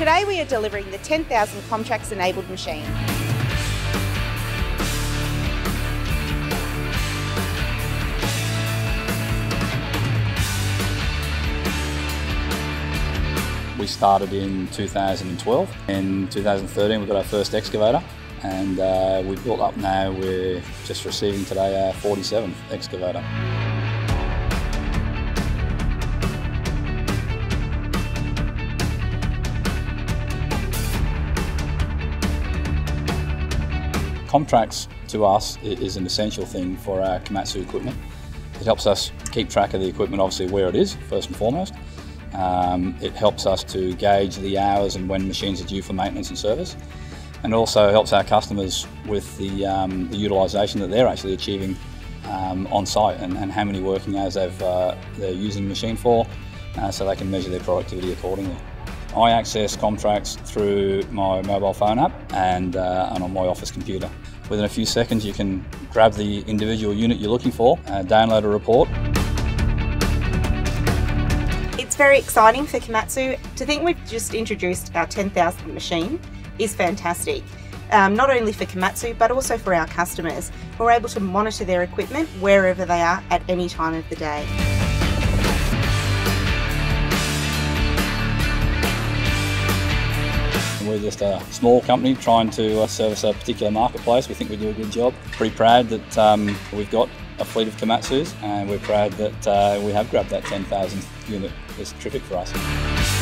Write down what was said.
Today we are delivering the 10,000 KOMTRAX enabled machine. We started in 2012. In 2013 we got our first excavator and uh, we've built up now, we're just receiving today our 47th excavator. KOMTRAX to us is an essential thing for our Komatsu equipment. It helps us keep track of the equipment obviously where it is first and foremost. Um, it helps us to gauge the hours and when machines are due for maintenance and service and also helps our customers with the, um, the utilisation that they're actually achieving um, on site and, and, how many working hours they've, uh, they're using the machine for uh, so they can measure their productivity accordingly. I access KOMTRAX through my mobile phone app and, uh, and on my office computer. Within a few seconds you can grab the individual unit you're looking for, uh, download a report. It's very exciting for Komatsu. To think we've just introduced our 10,000th machine is fantastic. Um, not only for Komatsu but also for our customers who are able to monitor their equipment wherever they are at any time of the day. We're just a small company trying to uh, service a particular marketplace. We think we do a good job. Pretty proud that um, we've got a fleet of Komatsus and we're proud that uh, we have grabbed that 10,000 unit. It's terrific for us.